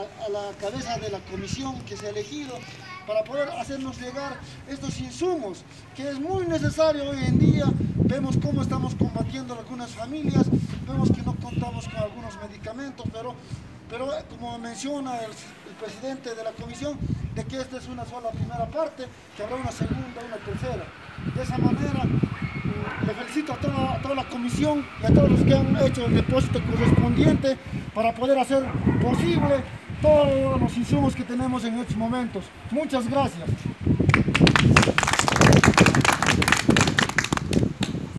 a la cabeza de la comisión que se ha elegido para poder hacernos llegar estos insumos, que es muy necesario hoy en día. Vemos cómo estamos combatiendo algunas familias, vemos que no contamos con algunos medicamentos, pero, pero como menciona el, presidente de la comisión, de que esta es una sola primera parte, que habrá una segunda, una tercera. De esa manera, mm, le felicito a toda, a toda la comisión y a todos los que han hecho el depósito correspondiente para poder hacer posible todos los insumos que tenemos en estos momentos. Muchas gracias.